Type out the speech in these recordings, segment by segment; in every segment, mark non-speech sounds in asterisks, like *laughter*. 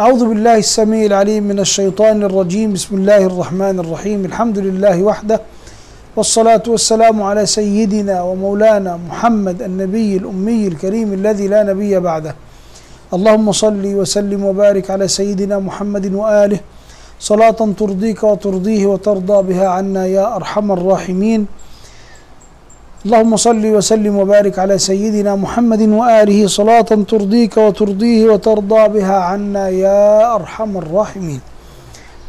أعوذ بالله السميع العليم من الشيطان الرجيم. بسم الله الرحمن الرحيم. الحمد لله وحده والصلاة والسلام على سيدنا ومولانا محمد النبي الأمي الكريم الذي لا نبي بعده. اللهم صل وسلم وبارك على سيدنا محمد وآله. صلاة ترضيك وترضيه وترضى بها عنا يا أرحم الراحمين. اللهم صل وسلم وبارك على سيدنا محمد وآله صلاة ترضيك وترضيه وترضى بها عنا يا أرحم الراحمين.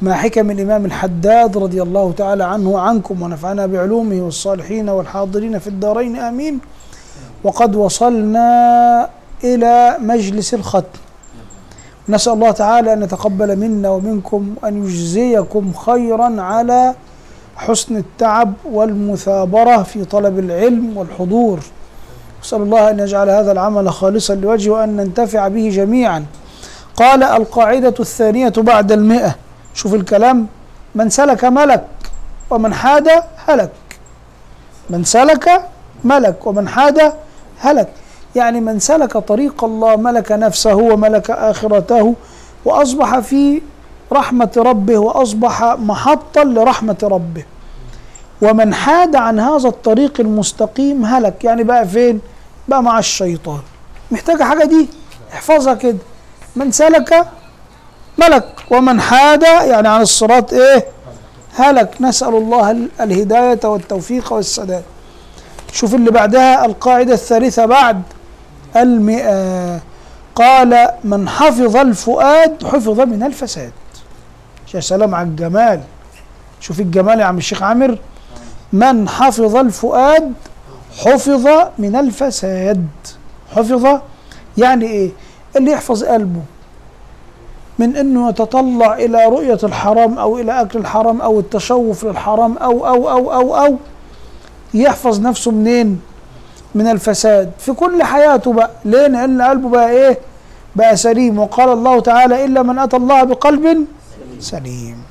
مع حكم الإمام الحداد رضي الله تعالى عنه وعنكم ونفعنا بعلومه والصالحين والحاضرين في الدارين آمين. وقد وصلنا إلى مجلس الختم. نسأل الله تعالى أن يتقبل منا ومنكم أن يجزيكم خيرا على حسن التعب والمثابرة في طلب العلم والحضور. نسأل الله أن يجعل هذا العمل خالصا لوجهه وأن ننتفع به جميعا. قال القاعدة الثانية بعد المئة. شوف الكلام. من سلك ملك ومن حاد هلك. من سلك ملك ومن حاد هلك. يعني من سلك طريق الله ملك نفسه وملك آخرته وأصبح في رحمة ربه وأصبح محطا لرحمة ربه. ومن حاد عن هذا الطريق المستقيم هلك. يعني بقى فين؟ بقى مع الشيطان. محتاجة حاجة دي؟ احفظها كده. من سلك؟ ملك. ومن حاد يعني عن الصراط إيه؟ هلك. نسأل الله الهداية والتوفيق والسداد. شوف اللي بعدها القاعدة الثالثة بعد. المئة. قال من حفظ الفؤاد حفظ من الفساد. يا سلام على الجمال. شوف الجمال يا عم الشيخ عامر. من حفظ الفؤاد حفظ من الفساد. حفظ يعني إيه؟ اللي يحفظ قلبه. من إنه يتطلع إلى رؤية الحرام أو إلى أكل الحرام أو التشوف للحرام أو أو أو أو أو يحفظ نفسه منين؟ من الفساد. في كل حياته بقى. ليه؟ لأن قلبه بقى إيه؟ بقى سليم. وقال الله تعالى إلا من أتى الله بقلب سليم.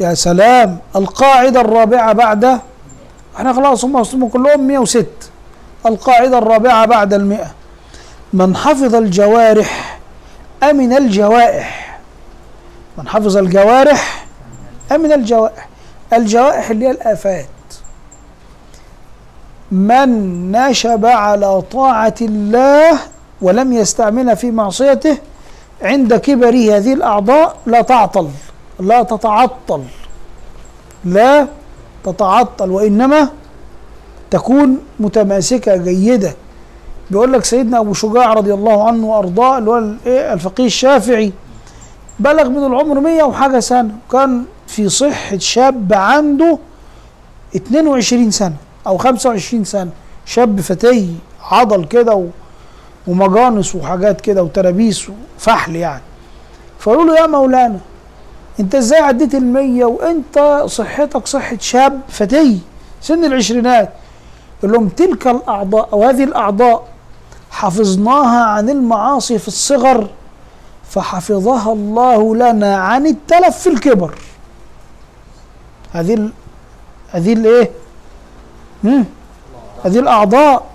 يا سلام القاعدة الرابعة بعد إحنا خلاص هم وصلوا كلهم 106 القاعدة الرابعة بعد المئة من حفظ الجوارح أمن الجوائح. من حفظ الجوارح أمن الجوائح. الجوائح اللي هي الآفات. من نشب على طاعة الله ولم يستعملها في معصيته عند كبره هذه الأعضاء لا تعطل لا تتعطل لا تتعطل وإنما تكون متماسكة جيدة. بيقول لك سيدنا أبو شجاع رضي الله عنه وأرضاه اللي هو الفقيه الشافعي بلغ من العمر 100 وحاجة سنة وكان في صحة شاب عنده 22 سنة أو 25 سنة شاب فتي عضل كده ومجانس وحاجات كده وترابيس وفحل يعني. فقالوا له يا مولانا انت إزاي عديت المية وانت صحتك صحة شاب فتي سن العشرينات؟ يقول لهم تلك الأعضاء أو هذه الأعضاء حفظناها عن المعاصي في الصغر فحفظها الله لنا عن التلف في الكبر. هذه. هذه الايه هذه الأعضاء.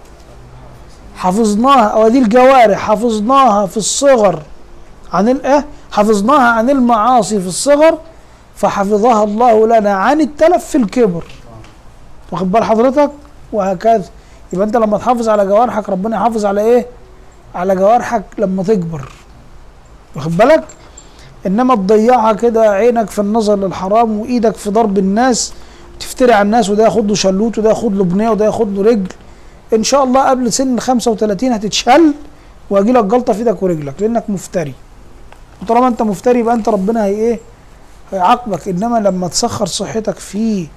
حفظناها. أو هذه الجوارح حفظناها في الصغر عن الايه حفظناها عن المعاصي في الصغر فحفظها الله لنا عن التلف في الكبر. واخد بال حضرتك؟ وهكذا. يبقى أنت لما تحافظ على جوارحك ربنا يحافظ على إيه؟ على جوارحك لما تكبر. واخد بالك؟ إنما تضيعها كده عينك في النظر للحرام وإيدك في ضرب الناس تفتري على الناس وده ياخد له شلوت وده ياخد له بنية وده ياخد له رجل. إن شاء الله قبل سن 35 هتتشل وهيجي لك جلطة في إيدك ورجلك لأنك مفتري. وطالما أنت مفتري يبقى أنت ربنا هي إيه؟ هيعاقبك. إنما لما تسخر صحتك في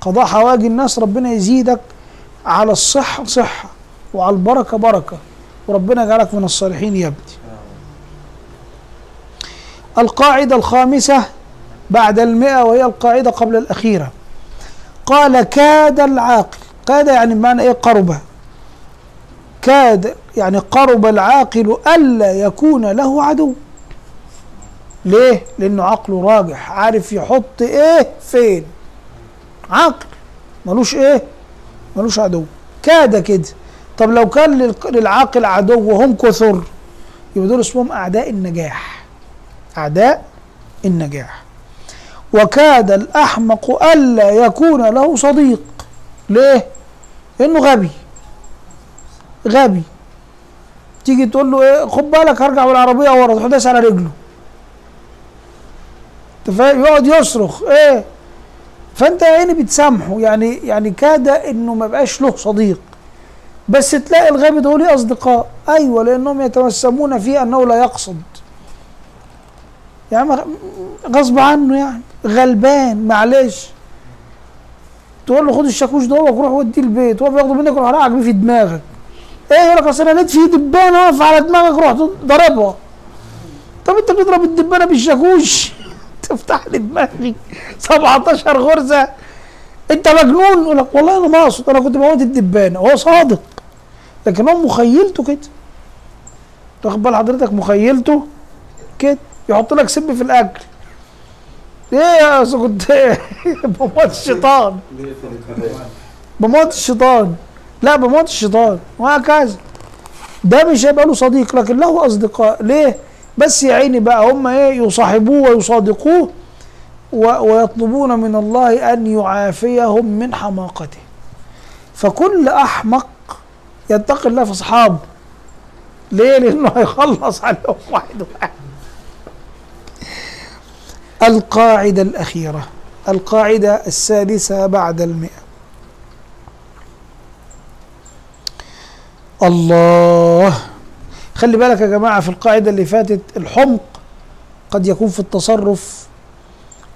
قضاء حوائج الناس ربنا يزيدك على الصحة صحة وعلى البركة بركة. وربنا يجعلك من الصالحين يا ابني. القاعدة الخامسة بعد المئة وهي القاعدة قبل الأخيرة. قال كاد العاقل. كاد يعني بمعنى إيه؟ قرب كاد يعني قرب العاقل ألا يكون له عدو. ليه؟ لأنه عقله راجح عارف يحط إيه؟ فين؟ عقل ملوش إيه؟ ملوش عدو. كاد كده. طب لو كان للعاقل عدو وهم كثر يبقى دول اسمهم أعداء النجاح. أعداء النجاح. وكاد الأحمق ألا يكون له صديق. ليه؟ لأنه غبي. غبي. تيجي تقول له إيه خد بالك هرجع بالعربية ورا تروح داس على رجله. أنت فاهم؟ يقعد يصرخ. إيه؟ فأنت يا عيني بتسامحه. يعني يعني كاد إنه ما بقاش له صديق. بس تلاقي الغبي ده ليه أصدقاء؟ أيوه لأنهم يتوسمون فيه أنه لا يقصد. يعني غصب عنه يعني. غلبان معلش. تقول له خد الشاكوش ده وروح وديه البيت. هو بياخده منك يروح راعك بيه في دماغك. إيه يقول لك أصل أنا لقيت في دبانة واقفه على دماغك رحت ضاربها طب أنت بتضرب الدبانة بالشاكوش؟ *laughs* تفتح لي دماغي. 17 غرزة. أنت مجنون. يقول لك والله أنا ما أقصد أنا كنت بموت الدبانة. هو صادق. لكن هو مخيلته كده. تاخد بال حضرتك مخيلته كده. يحط لك سم في الأكل. إيه يا كنت *laughs* بموت الشيطان. بموت الشيطان. لا بموت الشيطان وهكذا. ده مش هيبقى له صديق لكن له أصدقاء. ليه؟ بس يا عيني بقى هم إيه؟ يصاحبوه ويصادقوه ويطلبون من الله أن يعافيهم من حماقته. فكل أحمق يتقي الله في أصحابه. ليه؟ لأنه هيخلص عليهم واحد واحد. القاعدة الأخيرة. القاعدة السادسة بعد المئة. الله. خلي بالك يا جماعة في القاعدة اللي فاتت الحمق قد يكون في التصرف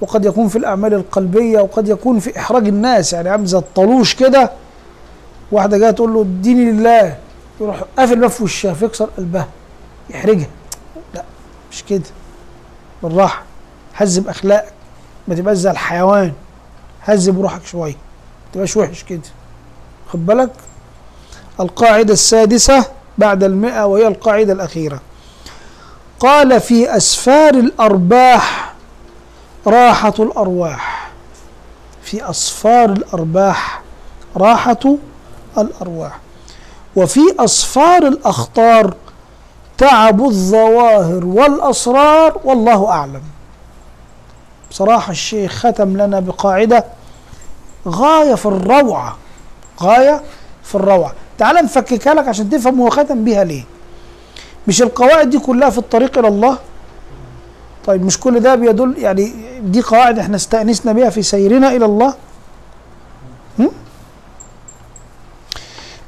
وقد يكون في الأعمال القلبية وقد يكون في إحراج الناس. يعني عامل زي الطلوش كده واحدة جاية تقول له اديني لله يروح قافل باب في وشها فيكسر قلبها يحرجها. لا مش كده. بالراحة. هذب أخلاقك. ما تبقاش زي الحيوان. هذب روحك شوية. ما تبقاش وحش كده. خد بالك؟ القاعدة السادسة بعد المئة وهي القاعدة الأخيرة. قال في أسفار الأرباح راحة الأرواح. في أصفار الأرباح راحة الأرواح. وفي أصفار الأخطار تعب الظواهر والأسرار والله أعلم. بصراحة الشيخ ختم لنا بقاعدة غاية في الروعة غاية في الروعة. تعال نفككها لك عشان تفهم هو ختم بيها ليه. مش القواعد دي كلها في الطريق إلى الله؟ طيب مش كل ده بيدل يعني دي قواعد إحنا استأنسنا بها في سيرنا إلى الله؟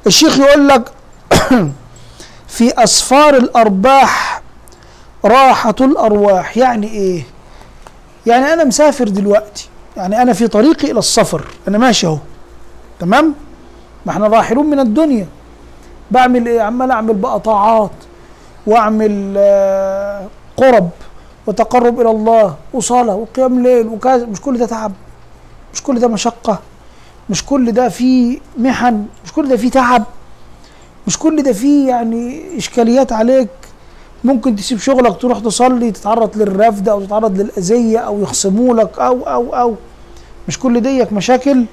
الشيخ يقول لك *coughs* في أسفار الأرباح راحة الأرواح يعني إيه؟ يعني أنا مسافر دلوقتي يعني أنا في طريقي إلى السفر أنا ماشي أهو تمام؟ ما إحنا راحلون من الدنيا. بعمل إيه؟ عمال أعمل بقى طاعات وأعمل آه قرب وتقرب إلى الله وصلاة وقيام ليل وكذا. مش كل ده تعب مش كل ده مشقة مش كل ده فيه محن مش كل ده فيه تعب مش كل ده فيه يعني إشكاليات عليك. ممكن تسيب شغلك تروح تصلي تتعرض للرفد أو تتعرض للأذية أو يخصموا لك أو أو أو. مش كل ديك مشاكل.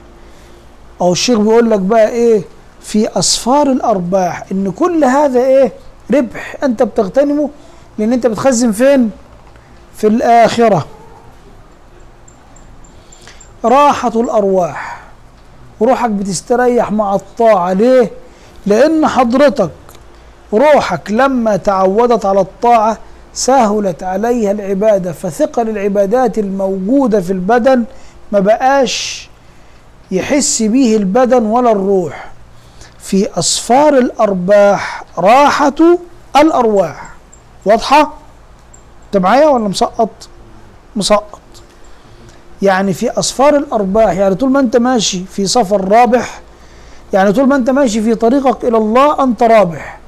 أو الشيخ بيقول لك بقى إيه؟ في أسفار الأرباح إن كل هذا إيه؟ ربح. أنت بتغتنمه لأن أنت بتخزن فين؟ في الآخرة. راحة الأرواح. روحك بتستريح مع الطاعة. ليه؟ لأن حضرتك روحك لما تعودت على الطاعة سهلت عليها العبادة فثقل العبادات الموجودة في البدن ما بقاش يحس به البدن ولا الروح. في أسفار الأرباح راحة الأرواح. واضحة؟ أنت معايا ولا مسقط؟ مسقط. يعني في اسفار الأرباح يعني طول ما أنت ماشي في سفر رابح يعني طول ما أنت ماشي في طريقك إلى الله أنت رابح.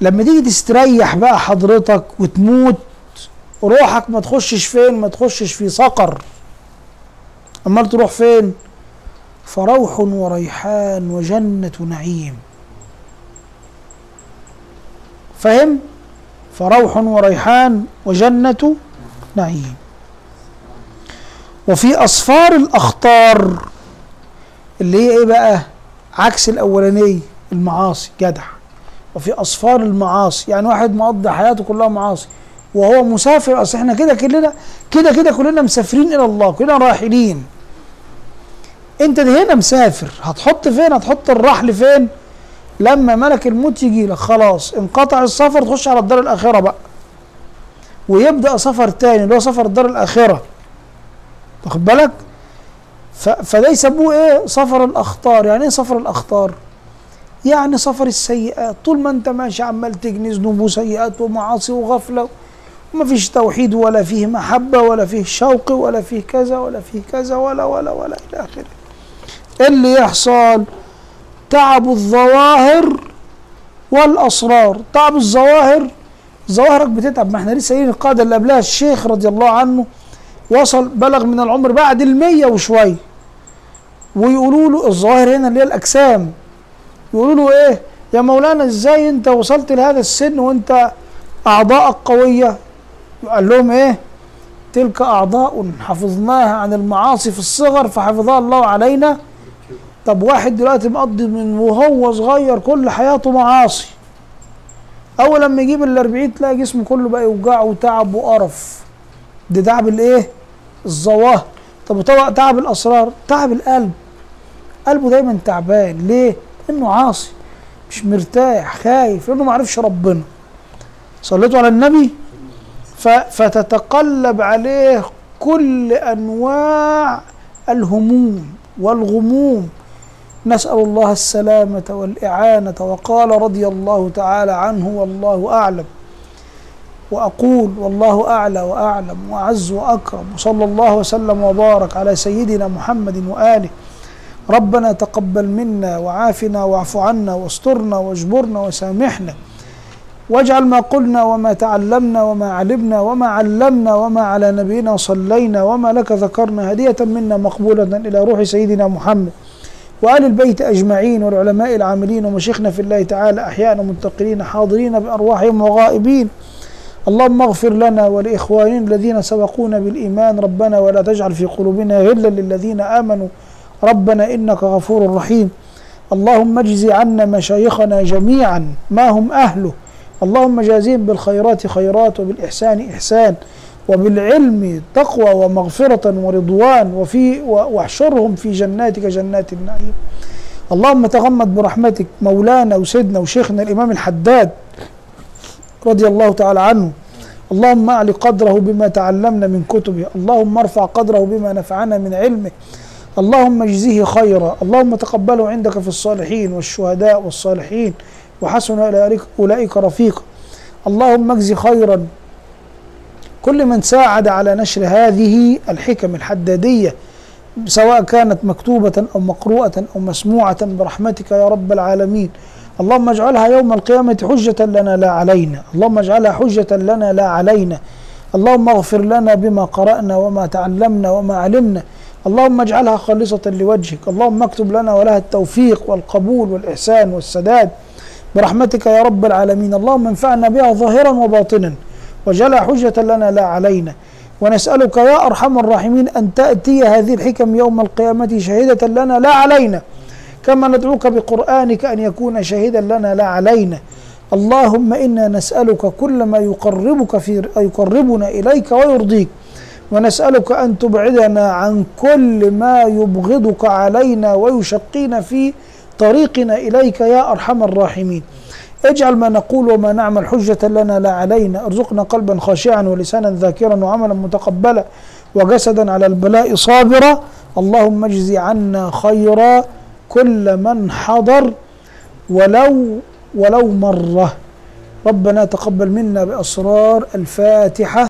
لما تيجي تستريح بقى حضرتك وتموت روحك ما تخشش فين؟ ما تخشش في صقر أمال تروح فين؟ فروح وريحان وجنة نعيم. فهم؟ فروح وريحان وجنة نعيم. وفي أصفار الأخطار اللي هي إيه بقى؟ عكس الأولانية المعاصي جدع. وفي أصفار المعاصي يعني واحد مقضي حياته كلها معاصي. وهو مسافر. أصل إحنا كده كلنا كده كده كلنا مسافرين إلى الله كلنا راحلين. أنت ده هنا مسافر. هتحط فين؟ هتحط الرحل فين؟ لما ملك الموت يجي لك. خلاص انقطع السفر تخش على الدار الآخرة بقى. ويبدأ سفر تاني اللي هو سفر الدار الآخرة. واخد بالك؟ فده يسموه إيه؟ سفر الأخطار. يعني إيه سفر الأخطار؟ يعني سفر السيئات. طول ما أنت ماشي عمال تجني ذنوب وسيئات ومعاصي وغفلة وما فيش توحيد ولا فيه محبة ولا فيه شوق ولا فيه كذا ولا فيه كذا ولا ولا ولا إلى آخره. إيه اللي يحصل تعب الظواهر والأسرار. تعب الظواهر ظواهرك بتتعب. ما إحنا لسه قايلين القاعدة اللي قبلها الشيخ رضي الله عنه وصل بلغ من العمر بعد المية وشوية ويقولوا له الظواهر هنا اللي هي الأجسام. يقولوا له إيه؟ يا مولانا إزاي أنت وصلت لهذا السن وأنت أعضاءك قوية؟ قال لهم إيه؟ تلك أعضاء حفظناها عن المعاصي في الصغر فحفظها الله علينا. طب واحد دلوقتي مقضي من وهو صغير كل حياته معاصي. أول لما يجيب الأربعين تلاقي جسمه كله بقى يوجعه وتعب وقرف. ده تعب الإيه؟ الظواهر. طب تعب الأسرار؟ تعب القلب. قلبه دايما تعبان. ليه؟ انه عاصي مش مرتاح خايف لأنه ما عرفش ربنا. صليتوا على النبي؟ فتتقلب عليه كل أنواع الهموم والغموم. نسأل الله السلامة والإعانة. وقال رضي الله تعالى عنه والله أعلم. وأقول والله أعلى وأعلم وأعز وأكرم. وصلى الله وسلم وبارك على سيدنا محمد وآله. ربنا تقبل منا وعافنا واعف عنا واسترنا واجبرنا وسامحنا. واجعل ما قلنا وما تعلمنا وما علمنا وما علمنا وما على نبينا صلينا وما لك ذكرنا هدية منا مقبولة إلى روح سيدنا محمد وآل البيت أجمعين والعلماء العاملين ومشيخنا في الله تعالى أحياء منتقلين حاضرين بأرواحهم وغائبين. اللهم اغفر لنا ولإخواننا الذين سبقونا بالإيمان. ربنا ولا تجعل في قلوبنا غلا للذين آمنوا. ربنا إنك غفور رحيم. اللهم اجز عنا مشايخنا جميعا. ما هم أهله؟ اللهم جازهم بالخيرات خيرات وبالإحسان إحسان وبالعلم تقوى ومغفرة ورضوان وفي واحشرهم في جناتك جنات النعيم. اللهم تغمد برحمتك مولانا وسيدنا وشيخنا الإمام الحداد رضي الله تعالى عنه. اللهم أعلي قدره بما تعلمنا من كتبه. اللهم ارفع قدره بما نفعنا من علمه. اللهم اجزه خيرا اللهم تقبله عندك في الصالحين والشهداء والصالحين. وحسن أولئك- رفيقا اللهم اجزي خيرا. كل من ساعد على نشر هذه الحكم الحدادية سواء كانت مكتوبة أو مقروءة أو مسموعة برحمتك يا رب العالمين. اللهم اجعلها يوم القيامة حجة لنا لا علينا. اللهم اجعلها حجة لنا لا علينا. اللهم اغفر لنا بما قرأنا وما تعلمنا وما علمنا. اللهم اجعلها خالصة لوجهك. اللهم اكتب لنا ولها التوفيق والقبول والإحسان والسداد. برحمتك يا رب العالمين. اللهم انفعنا بها ظاهرا وباطنا واجعلها حجة لنا لا علينا. ونسألك يا أرحم الراحمين أن تأتي هذه الحكم يوم القيامة شهيدة لنا لا علينا. كما ندعوك بقرآنك أن يكون شاهدا لنا لا علينا. اللهم إنا نسألك كل ما يقربك في يقربنا إليك ويرضيك. ونسألك أن تبعدنا عن كل ما يبغضك علينا ويشقينا في طريقنا إليك يا أرحم الراحمين. اجعل ما نقول وما نعمل حجة لنا لا علينا. ارزقنا قلبا خاشعا ولسانا ذاكرا وعملا متقبلا وجسدا على البلاء صابرا. اللهم اجزي عنا خيرا كل من حضر ولو ولو مرة. ربنا تقبل منا بأسرار الفاتحة.